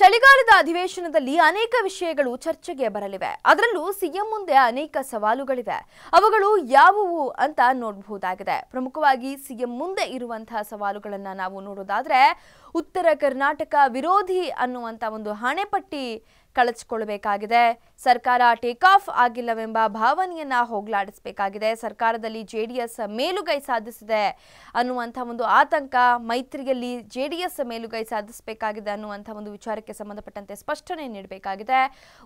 ಚಳಿಗಾಲದ ಅಧಿವೇಶನದಲ್ಲಿ ಅನೇಕ ವಿಷಯಗಳು ಚರ್ಚೆಗೆ ಬರಲಿವೆ. ಅದರಲ್ಲೂ ಸಿಎಂ ಮುಂದೆ ಅನೇಕ ಸವಾಲುಗಳಿವೆ. ಅವುಗಳು ಯಾವುವು ಅಂತ ನೋಡಬಹುದಾಗಿದೆ. ಪ್ರಮುಖವಾಗಿ ಸಿಎಂ ಮುಂದೆ ಇರುವಂತಹ ಸವಾಲುಗಳನ್ನ ನಾವು ನೋಡೋದಾದ್ರೆ, ಉತ್ತರ ಕರ್ನಾಟಕ ವಿರೋಧಿ ಅನ್ನುವಂತ ಒಂದು ಹಣೆಪಟ್ಟಿ ಕಳಚಿಕೊಳ್ಳಬೇಕಾಗಿದೆ. ಸರ್ಕಾರ ಟೇಕ್ ಆಫ್ ಆಗಿಲ್ಲವೆಂಬ ಭಾವನೆಯನ್ನ ಹೋಗಲಾಡಿಸಬೇಕಾಗಿದೆ. ಸರ್ಕಾರದಲ್ಲಿ ಜೆಡಿಎಸ್ ಮೇಲುಗೈ ಸಾಧಿಸಿದೆ ಅನ್ನುವಂಥ ಒಂದು ಆತಂಕ ಮೈತ್ರಿಯಲ್ಲಿ ಜೆಡಿಎಸ್ ಮೇಲುಗೈ ಸಾಧಿಸಬೇಕಾಗಿದೆ ಅನ್ನುವಂಥ ಒಂದು ವಿಚಾರಕ್ಕೆ ಸಂಬಂಧಪಟ್ಟಂತೆ ಸ್ಪಷ್ಟನೆ ನೀಡಬೇಕಾಗಿದೆ.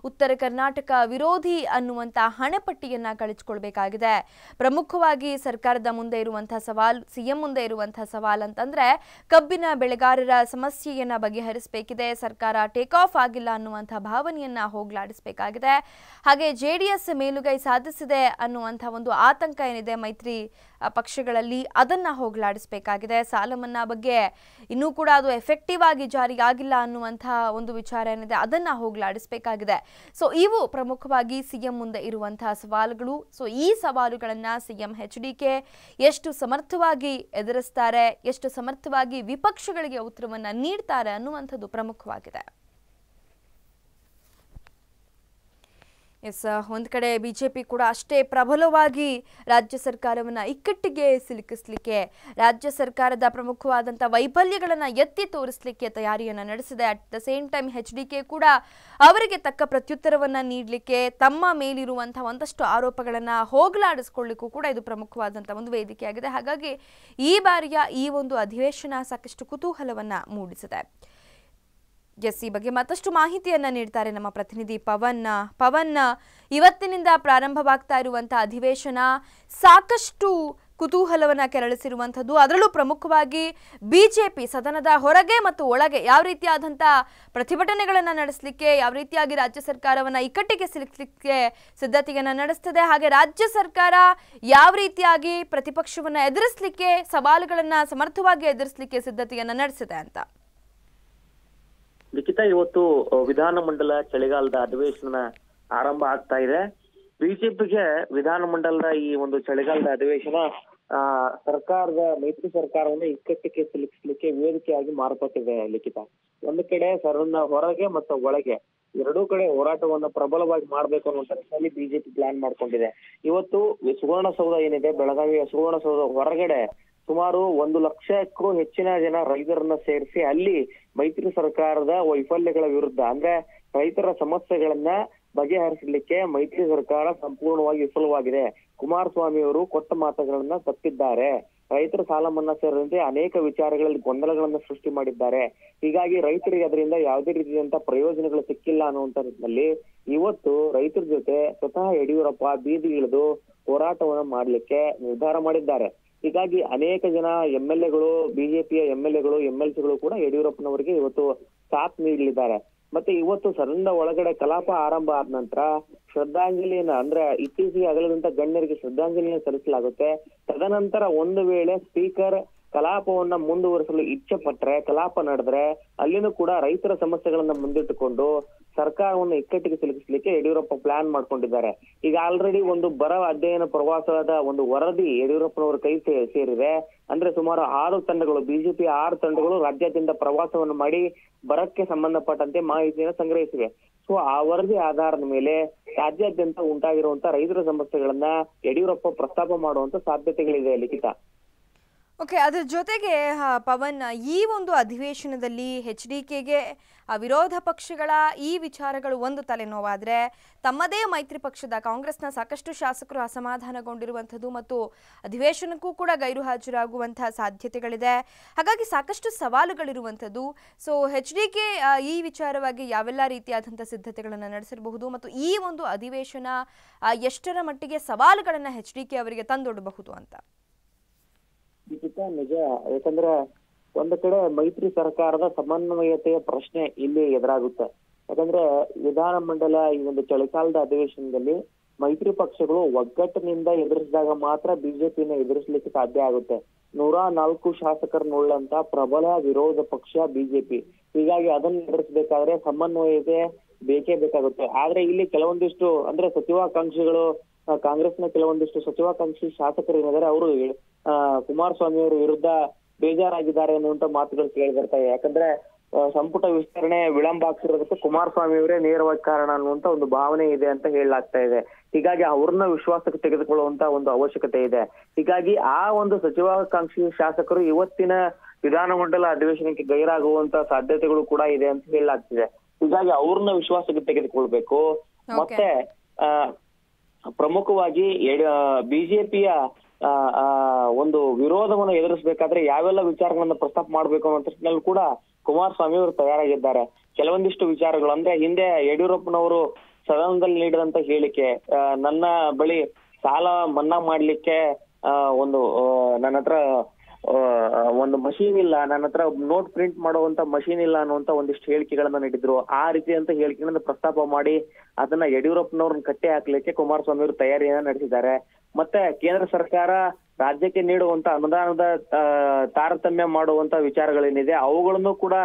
ಉತ್ತರ ಕರ್ನಾಟಕ ವಿರೋಧಿ ಅನ್ನುವಂಥ ಹಣೆಪಟ್ಟಿಯನ್ನ ಕಳಿಸಿಕೊಳ್ಬೇಕಾಗಿದೆ ಪ್ರಮುಖವಾಗಿ ಸರ್ಕಾರದ ಮುಂದೆ ಇರುವಂತಹ ಸವಾಲ್, ಸಿಎಂ ಮುಂದೆ ಇರುವಂತಹ ಸವಾಲ್ ಅಂತಂದ್ರೆ ಕಬ್ಬಿನ ಬೆಳೆಗಾರರ ಸಮಸ್ಯೆಯನ್ನ ಬಗೆಹರಿಸಬೇಕಿದೆ. ಸರ್ಕಾರ ಟೇಕ್ ಆಫ್ ಆಗಿಲ್ಲ ಅನ್ನುವಂಥ ಭಾವನೆಯನ್ನ ಹೋಗ್ಲಾಡಿಸಬೇಕಾಗಿದೆ. ಹಾಗೆ ಜೆ ಡಿ ಎಸ್ ಮೇಲುಗೈ ಸಾಧಿಸಿದೆ ಅನ್ನುವಂಥ ಒಂದು ಆತಂಕ ಏನಿದೆ ಮೈತ್ರಿ ಪಕ್ಷಗಳಲ್ಲಿ ಅದನ್ನ ಹೋಗ್ಲಾಡಿಸಬೇಕಾಗಿದೆ. ಸಾಲ ಮನ್ನಾ ಬಗ್ಗೆ ಇನ್ನೂ ಕೂಡ ಅದು ಎಫೆಕ್ಟಿವ್ ಆಗಿ ಜಾರಿಯಾಗಿಲ್ಲ ಅನ್ನುವಂಥ ಒಂದು ವಿಚಾರ ಏನಿದೆ ಅದನ್ನ ಹೋಗ್ಲಾಡಿಸಬೇಕಾಗಿದೆ. ಸೊ ಇವು ಪ್ರಮುಖವಾಗಿ ಸಿಎಂ ಮುಂದೆ ಇರುವಂತಹ ಸವಾಲುಗಳು. ಸೊ ಈ ಸವಾಲುಗಳನ್ನ ಸಿಎಂ ಎಚ್ ಡಿ ಕೆ ಎಷ್ಟು ಸಮರ್ಥವಾಗಿ ಎದುರಿಸ್ತಾರೆ, ಎಷ್ಟು ಸಮರ್ಥವಾಗಿ ವಿಪಕ್ಷಗಳಿಗೆ ಉತ್ತರವನ್ನ ನೀಡ್ತಾರೆ ಅನ್ನುವಂಥದ್ದು ಪ್ರಮುಖವಾಗಿದೆ. ಎಸ್ ಒಂದು ಕಡೆ ಬಿಜೆಪಿ ಕೂಡ ಅಷ್ಟೇ ಪ್ರಬಲವಾಗಿ ರಾಜ್ಯ ಸರ್ಕಾರವನ್ನು ಇಕ್ಕಟ್ಟಿಗೆ ಸಿಲುಕಿಸ್ಲಿಕ್ಕೆ, ರಾಜ್ಯ ಸರ್ಕಾರದ ಪ್ರಮುಖವಾದಂಥ ವೈಫಲ್ಯಗಳನ್ನು ಎತ್ತಿ ತೋರಿಸಲಿಕ್ಕೆ ತಯಾರಿಯನ್ನು ನಡೆಸಿದೆ. At the same time H D K ಕೂಡ ಅವರಿಗೆ ತಕ್ಕ ಪ್ರತ್ಯುತ್ತರವನ್ನು ನೀಡಲಿಕ್ಕೆ, ತಮ್ಮ ಮೇಲಿರುವಂಥ ಒಂದಷ್ಟು ಆರೋಪಗಳನ್ನು ಹೋಗಲಾಡಿಸ್ಕೊಳ್ಳಿಕ್ಕೂ ಕೂಡ ಇದು ಪ್ರಮುಖವಾದಂಥ ಒಂದು ವೇದಿಕೆಯಾಗಿದೆ. ಹಾಗಾಗಿ ಈ ಬಾರಿಯ ಈ ಒಂದು ಅಧಿವೇಶನ ಸಾಕಷ್ಟು ಕುತೂಹಲವನ್ನು ಮೂಡಿಸಿದೆ. ಎಸ್ ಈ ಬಗ್ಗೆ ಮತ್ತಷ್ಟು ಮಾಹಿತಿಯನ್ನ ನೀಡ್ತಾರೆ ನಮ್ಮ ಪ್ರತಿನಿಧಿ ಪವನ್. ಪವನ್, ಇವತ್ತಿನಿಂದ ಪ್ರಾರಂಭವಾಗ್ತಾ ಇರುವಂತಹ ಅಧಿವೇಶನ ಸಾಕಷ್ಟು ಕುತೂಹಲವನ್ನ ಕೆರಳಿಸಿರುವಂಥದ್ದು. ಅದರಲ್ಲೂ ಪ್ರಮುಖವಾಗಿ ಬಿಜೆಪಿ ಸದನದ ಹೊರಗೆ ಮತ್ತು ಒಳಗೆ ಯಾವ ರೀತಿಯಾದಂಥ ಪ್ರತಿಭಟನೆಗಳನ್ನು ನಡೆಸಲಿಕ್ಕೆ, ಯಾವ ರೀತಿಯಾಗಿ ರಾಜ್ಯ ಸರ್ಕಾರವನ್ನ ಇಕ್ಕಟ್ಟಿಗೆ ಸಿಲುಕಲಿಕ್ಕೆ ಸಿದ್ಧತೆಯನ್ನು ನಡೆಸ್ತದೆ, ಹಾಗೆ ರಾಜ್ಯ ಸರ್ಕಾರ ಯಾವ ರೀತಿಯಾಗಿ ಪ್ರತಿಪಕ್ಷವನ್ನ ಎದುರಿಸಲಿಕ್ಕೆ, ಸವಾಲುಗಳನ್ನು ಸಮರ್ಥವಾಗಿ ಎದುರಿಸಲಿಕ್ಕೆ ಸಿದ್ಧತೆಯನ್ನು ನಡೆಸಿದೆ ಅಂತ. ಲಿಖಿತ ಇವತ್ತು ವಿಧಾನಮಂಡಲ ಚಳಿಗಾಲದ ಅಧಿವೇಶನ ಆರಂಭ ಆಗ್ತಾ ಇದೆ. ಬಿಜೆಪಿಗೆ ವಿಧಾನಮಂಡಲದ ಈ ಒಂದು ಚಳಿಗಾಲದ ಅಧಿವೇಶನ, ಆ, ಸರ್ಕಾರದ, ಮೈತ್ರಿ ಸರ್ಕಾರವನ್ನು ಇಕ್ಕಟ್ಟಿಗೆ ಸಿಲುಕಿಸಲಿಕ್ಕೆ ವೇದಿಕೆಯಾಗಿ ಮಾರ್ಪಟ್ಟಿದೆ ಲಿಖಿತ. ಒಂದು ಕಡೆ ಸರ್ವನ್ನ ಹೊರಗೆ ಮತ್ತು ಒಳಗೆ. ಎರಡೂ ಕಡೆ ಹೋರಾಟವನ್ನು ಪ್ರಬಲವಾಗಿ ಮಾಡ್ಬೇಕು ಅನ್ನುವಂತ ನಿಟ್ಟಿನಲ್ಲಿ ಬಿಜೆಪಿ ಪ್ಲಾನ್ ಮಾಡ್ಕೊಂಡಿದೆ. ಇವತ್ತು ಸುವರ್ಣಸೌಧ ಏನಿದೆ, ಬೆಳಗಾವಿಯ ಸುವರ್ಣಸೌಧ ಹೊರಗಡೆ ಸುಮಾರು ಒಂದು ಲಕ್ಷಕ್ಕೂ ಹೆಚ್ಚಿನ ಜನ ರೈತರನ್ನ ಸೇರಿಸಿ ಅಲ್ಲಿ ಮೈತ್ರಿ ಸರ್ಕಾರದ ವೈಫಲ್ಯಗಳ ವಿರುದ್ಧ. ಅಂದ್ರೆ ರೈತರ ಸಮಸ್ಯೆಗಳನ್ನ ಬಗೆಹರಿಸಲಿಕ್ಕೆ ಮೈತ್ರಿ ಸರ್ಕಾರ ಸಂಪೂರ್ಣವಾಗಿ ವಿಫಲವಾಗಿದೆ. ಕುಮಾರಸ್ವಾಮಿ ಅವರು ಕೊಟ್ಟ ಮಾತುಗಳನ್ನ ತಪ್ಪಿದ್ದಾರೆ. ರೈತರ ಸಾಲ ಮನ್ನಾ ಸೇರಿದಂತೆ ಅನೇಕ ವಿಚಾರಗಳಲ್ಲಿ ಗೊಂದಲಗಳನ್ನ ಸೃಷ್ಟಿ ಮಾಡಿದ್ದಾರೆ. ಹೀಗಾಗಿ ರೈತರಿಗೆ ಅದರಿಂದ ಯಾವುದೇ ರೀತಿಯಂತ ಪ್ರಯೋಜನಗಳು ಸಿಕ್ಕಿಲ್ಲ ಅನ್ನುವಂತ ನಿಟ್ಟಿನಲ್ಲಿ ಇವತ್ತು ರೈತರ ಜೊತೆ ಸ್ವತಃ ಯಡಿಯೂರಪ್ಪ ಬೀದಿ ಇಳಿದು ಹೋರಾಟವನ್ನು ಮಾಡಲಿಕ್ಕೆ ನಿರ್ಧಾರ ಮಾಡಿದ್ದಾರೆ. ಹೀಗಾಗಿ ಅನೇಕ ಜನ ಎಂ ಎಲ್ ಎಗಳು ಬಿಜೆಪಿಯ ಎಂ ಎಲ್ ಎಗಳು, ಎಂ ಎಲ್ ಸಿಗಳು ಕೂಡ ಯಡಿಯೂರಪ್ಪನವರಿಗೆ ಇವತ್ತು ಸಾಥ್ ನೀಡಲಿದ್ದಾರೆ. ಮತ್ತೆ ಇವತ್ತು ಸದನದ ಒಳಗಡೆ ಕಲಾಪ ಆರಂಭ ಆದ ನಂತರ ಶ್ರದ್ಧಾಂಜಲಿಯನ್ನ ಅಂದ್ರೆ ಇತ್ತೀಚೆಗೆ ಅಗಲದಂತ ಗಣ್ಯರಿಗೆ ಶ್ರದ್ಧಾಂಜಲಿಯನ್ನು ಸಲ್ಲಿಸಲಾಗುತ್ತೆ. ತದನಂತರ ಒಂದು ವೇಳೆ ಸ್ಪೀಕರ್ ಕಲಾಪವನ್ನ ಮುಂದುವರಿಸಲು ಇಚ್ಛೆ ಪಟ್ರೆ ಕಲಾಪ ನಡೆದ್ರೆ ಅಲ್ಲಿನೂ ಕೂಡ ರೈತರ ಸಮಸ್ಯೆಗಳನ್ನ ಮುಂದಿಟ್ಟುಕೊಂಡು ಸರ್ಕಾರವನ್ನು ಇಕ್ಕಟ್ಟಿಗೆ ಸಿಲುಕಿಸಲಿಕ್ಕೆ ಯಡಿಯೂರಪ್ಪ ಪ್ಲಾನ್ ಮಾಡ್ಕೊಂಡಿದ್ದಾರೆ. ಈಗ ಆಲ್ರೆಡಿ ಒಂದು ಬರ ಅಧ್ಯಯನ ಪ್ರವಾಸದ ಒಂದು ವರದಿ ಯಡಿಯೂರಪ್ಪನವರ ಕೈ ಸೇರಿದೆ. ಅಂದ್ರೆ ಸುಮಾರು ಆರು ತಂಡಗಳು ಬಿಜೆಪಿ ಆರು ತಂಡಗಳು ರಾಜ್ಯಾದ್ಯಂತ ಪ್ರವಾಸವನ್ನು ಮಾಡಿ ಬರಕ್ಕೆ ಸಂಬಂಧಪಟ್ಟಂತೆ ಮಾಹಿತಿಯನ್ನು ಸಂಗ್ರಹಿಸಿವೆ. ಸೊ ಆ ವರದಿ ಆಧಾರದ ಮೇಲೆ ರಾಜ್ಯಾದ್ಯಂತ ಉಂಟಾಗಿರುವಂತ ರೈತರ ಸಮಸ್ಯೆಗಳನ್ನ ಯಡಿಯೂರಪ್ಪ ಪ್ರಸ್ತಾಪ ಮಾಡುವಂತ ಸಾಧ್ಯತೆಗಳಿದೆ, ಲಿಖಿತ. ಓಕೆ ಅದರ ಜೊತೆಗೆ ಪವನ್, ಈ ಒಂದು ಅಧಿವೇಶನದಲ್ಲಿ ಎಚ್ ಡಿ ಕೆಗೆ ವಿರೋಧ ಪಕ್ಷಗಳ ಈ ವಿಚಾರಗಳು ಒಂದು ತಲೆನೋವಾದರೆ, ತಮ್ಮದೇ ಮೈತ್ರಿ ಪಕ್ಷದ ಕಾಂಗ್ರೆಸ್ನ ಸಾಕಷ್ಟು ಶಾಸಕರು ಅಸಮಾಧಾನಗೊಂಡಿರುವಂಥದ್ದು ಮತ್ತು ಅಧಿವೇಶನಕ್ಕೂ ಕೂಡ ಗೈರು ಹಾಜರಾಗುವಂತಹ ಸಾಧ್ಯತೆಗಳಿದೆ. ಹಾಗಾಗಿ ಸಾಕಷ್ಟು ಸವಾಲುಗಳಿರುವಂಥದ್ದು. ಸೊ ಎಚ್ ಡಿ ಕೆ ಈ ವಿಚಾರವಾಗಿ ಯಾವೆಲ್ಲ ರೀತಿಯಾದಂಥ ಸಿದ್ಧತೆಗಳನ್ನು ನಡೆಸಿರಬಹುದು ಮತ್ತು ಈ ಒಂದು ಅಧಿವೇಶನ ಎಷ್ಟರ ಮಟ್ಟಿಗೆ ಸವಾಲುಗಳನ್ನು ಎಚ್ ಡಿ ಕೆ ಅವರಿಗೆ ತಂದೊಡಬಹುದು ಅಂತ. ನಿಖಿತ ನಿಜ. ಯಾಕಂದ್ರೆ ಒಂದು ಕಡೆ ಮೈತ್ರಿ ಸರ್ಕಾರದ ಸಮನ್ವಯತೆಯ ಪ್ರಶ್ನೆ ಇಲ್ಲಿ ಎದುರಾಗುತ್ತೆ. ಯಾಕಂದ್ರೆ ವಿಧಾನಮಂಡಲ ಈ ಒಂದು ಚಳಿಗಾಲದ ಅಧಿವೇಶನದಲ್ಲಿ ಮೈತ್ರಿ ಪಕ್ಷಗಳು ಒಗ್ಗಟ್ಟಿನಿಂದ ಎದುರಿಸಿದಾಗ ಮಾತ್ರ ಬಿಜೆಪಿನ ಎದುರಿಸಲಿಕ್ಕೆ ಸಾಧ್ಯ ಆಗುತ್ತೆ. ನೂರ ನಾಲ್ಕು ಶಾಸಕರನ್ನುಳ್ಳಂತ ಪ್ರಬಲ ವಿರೋಧ ಪಕ್ಷ ಬಿಜೆಪಿ. ಹೀಗಾಗಿ ಅದನ್ನ ಎದುರಿಸಬೇಕಾದ್ರೆ ಸಮನ್ವಯತೆ ಬೇಕೇ ಬೇಕಾಗುತ್ತೆ. ಆದ್ರೆ ಇಲ್ಲಿ ಕೆಲವೊಂದಿಷ್ಟು ಅಂದ್ರೆ ಸಚಿವಾಕಾಂಕ್ಷಿಗಳು, ಕಾಂಗ್ರೆಸ್ನ ಕೆಲವೊಂದಿಷ್ಟು ಸಚಿವಾಕಾಂಕ್ಷಿ ಶಾಸಕರು ಏನಿದ್ದಾರೆ ಅವರು ಕುಮಾರಸ್ವಾಮಿ ಅವರ ವಿರುದ್ಧ ಬೇಜಾರಾಗಿದ್ದಾರೆ ಅನ್ನುವಂತ ಮಾತುಗಳು ಕೇಳಿ ಬರ್ತಾ ಇದೆ. ಯಾಕಂದ್ರೆ ಸಂಪುಟ ವಿಸ್ತರಣೆ ವಿಳಂಬ ಆಗ್ತಿರೋದಕ್ಕೆ ಕುಮಾರಸ್ವಾಮಿ ಅವರೇ ನೇರವಾಗಿ ಕಾರಣ ಅನ್ನುವಂತ ಒಂದು ಭಾವನೆ ಇದೆ ಅಂತ ಹೇಳಲಾಗ್ತಾ ಇದೆ. ಹೀಗಾಗಿ ಅವ್ರನ್ನ ವಿಶ್ವಾಸಕ್ಕೆ ತೆಗೆದುಕೊಳ್ಳುವಂತ ಒಂದು ಅವಶ್ಯಕತೆ ಇದೆ. ಹೀಗಾಗಿ ಆ ಒಂದು ಸಚಿವಾಕಾಂಕ್ಷಿ ಶಾಸಕರು ಇವತ್ತಿನ ವಿಧಾನಮಂಡಲ ಅಧಿವೇಶನಕ್ಕೆ ಗೈರಾಗುವಂತ ಸಾಧ್ಯತೆಗಳು ಕೂಡ ಇದೆ ಅಂತ ಹೇಳಲಾಗ್ತಿದೆ. ಹೀಗಾಗಿ ಅವ್ರನ್ನ ವಿಶ್ವಾಸಕ್ಕೆ ತೆಗೆದುಕೊಳ್ಬೇಕು. ಮತ್ತೆ ಪ್ರಮುಖವಾಗಿ ಬಿಜೆಪಿಯ ಒಂದು ವಿರೋಧವನ್ನು ಎದುರಿಸಬೇಕಾದ್ರೆ ಯಾವೆಲ್ಲ ವಿಚಾರಗಳನ್ನ ಪ್ರಸ್ತಾಪ ಮಾಡಬೇಕು ಅನ್ನೋ ಕೂಡ ಕುಮಾರಸ್ವಾಮಿ ಅವರು ತಯಾರಾಗಿದ್ದಾರೆ. ಕೆಲವೊಂದಿಷ್ಟು ವಿಚಾರಗಳು, ಅಂದ್ರೆ ಹಿಂದೆ ಯಡಿಯೂರಪ್ಪನವರು ಸದನದಲ್ಲಿ ನೀಡಿದಂತ ಹೇಳಿಕೆ ನನ್ನ ಬಳಿ ಸಾಲ ಮನ್ನಾ ಮಾಡ್ಲಿಕ್ಕೆ ಒಂದು ನನ್ನ ಹತ್ರ ಒಂದು ಮಷೀನ್ ಇಲ್ಲ, ನನ್ನ ಹತ್ರ ನೋಟ್ ಪ್ರಿಂಟ್ ಮಾಡುವಂತ ಮಷೀನ್ ಇಲ್ಲ ಅನ್ನುವಂತ ಒಂದಿಷ್ಟು ಹೇಳಿಕೆಗಳನ್ನ ನೀಡಿದ್ರು. ಆ ರೀತಿ ಅಂತ ಹೇಳಿಕೆಗಳನ್ನ ಪ್ರಸ್ತಾಪ ಮಾಡಿ ಅದನ್ನ ಯಡಿಯೂರಪ್ಪನವ್ರನ್ನ ಕಟ್ಟಿ ಹಾಕ್ಲಿಕ್ಕೆ ಕುಮಾರಸ್ವಾಮಿ ಅವರು ತಯಾರಿಯನ್ನ ನಡೆಸಿದ್ದಾರೆ. ಮತ್ತೆ ಕೇಂದ್ರ ಸರ್ಕಾರ ರಾಜ್ಯಕ್ಕೆ ನೀಡುವಂತ ಅನುದಾನದ ತಾರತಮ್ಯ ಮಾಡುವಂತ ವಿಚಾರಗಳೇನಿದೆ, ಅವುಗಳನ್ನು ಕೂಡ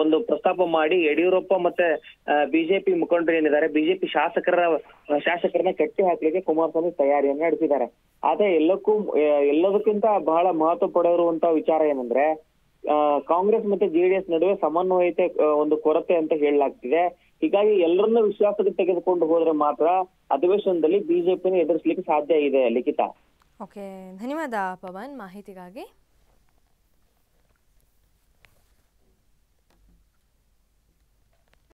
ಒಂದು ಪ್ರಸ್ತಾಪ ಮಾಡಿ ಯಡಿಯೂರಪ್ಪ ಮತ್ತೆ ಬಿಜೆಪಿ ಮುಖಂಡರು ಏನಿದ್ದಾರೆ, ಬಿಜೆಪಿ ಶಾಸಕರ, ಶಾಸಕರನ್ನ ಕಟ್ಟಿ ಹಾಕಲಿಕ್ಕೆ ಕುಮಾರಸ್ವಾಮಿ ತಯಾರಿಯನ್ನ ನಡೆಸಿದ್ದಾರೆ. ಆದ್ರೆ ಎಲ್ಲಕ್ಕೂ ಎಲ್ಲದಕ್ಕಿಂತ ಬಹಳ ಮಹತ್ವ ಪಡೆದಿರುವಂತ ವಿಚಾರ ಏನಂದ್ರೆ ಕಾಂಗ್ರೆಸ್ ಮತ್ತೆ ಜೆಡಿಎಸ್ ನಡುವೆ ಸಮನ್ವಯತೆ ಒಂದು ಕೊರತೆ ಅಂತ ಹೇಳಲಾಗ್ತಿದೆ. ಹೀಗಾಗಿ ಎಲ್ಲರನ್ನ ವಿಶ್ವಾಸಕ್ಕೆ ತೆಗೆದುಕೊಂಡು ಹೋದ್ರೆ ಮಾತ್ರ ಅಧಿವೇಶನದಲ್ಲಿ ಬಿಜೆಪಿನ ಎದುರಿಸಲಿಕ್ಕೆ ಸಾಧ್ಯ ಇದೆ ಲಿಖಿತ. ಓಕೆ ಧನ್ಯವಾದ ಪವನ್ ಮಾಹಿತಿಗಾಗಿ.